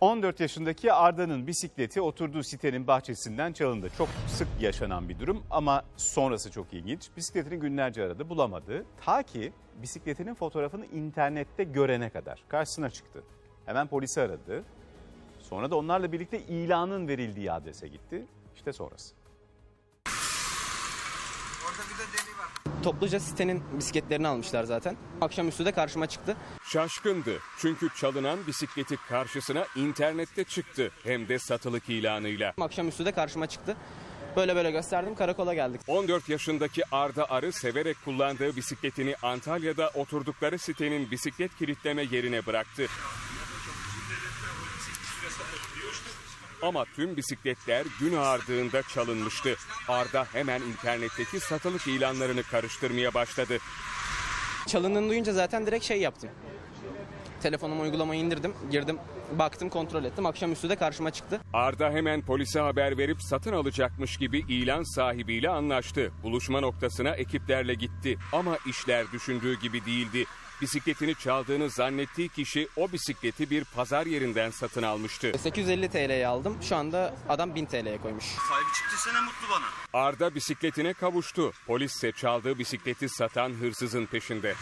14 yaşındaki Arda'nın bisikleti oturduğu sitenin bahçesinden çalındı. Çok sık yaşanan bir durum ama sonrası çok ilginç. Bisikletini günlerce aradı bulamadı. Ta ki bisikletinin fotoğrafını internette görene kadar karşısına çıktı. Hemen polisi aradı. Sonra da onlarla birlikte ilanın verildiği adrese gitti. İşte sonrası. Topluca sitenin bisikletlerini almışlar zaten. Akşamüstü de karşıma çıktı. Şaşkındı çünkü çalınan bisikleti karşısına internette çıktı hem de satılık ilanıyla. Akşamüstü de karşıma çıktı. Böyle böyle gösterdim karakola geldik. 14 yaşındaki Arda Arı severek kullandığı bisikletini Antalya'da oturdukları sitenin bisiklet kilitleme yerine bıraktı. Ama tüm bisikletler gün ağardığında çalınmıştı. Arda hemen internetteki satılık ilanlarını karıştırmaya başladı. Çalındığını duyunca zaten direkt şey yaptım. Telefonuma uygulamayı indirdim, girdim, baktım, kontrol ettim. Akşamüstü de karşıma çıktı. Arda hemen polise haber verip satın alacakmış gibi ilan sahibiyle anlaştı. Buluşma noktasına ekiplerle gitti ama işler düşündüğü gibi değildi. Bisikletini çaldığını zannettiği kişi o bisikleti bir pazar yerinden satın almıştı. 850 TL'ye aldım. Şu anda adam 1000 TL'ye koymuş. Sahibi çıktıysa ne mutlu bana. Arda bisikletine kavuştu. Polis ise çaldığı bisikleti satan hırsızın peşinde.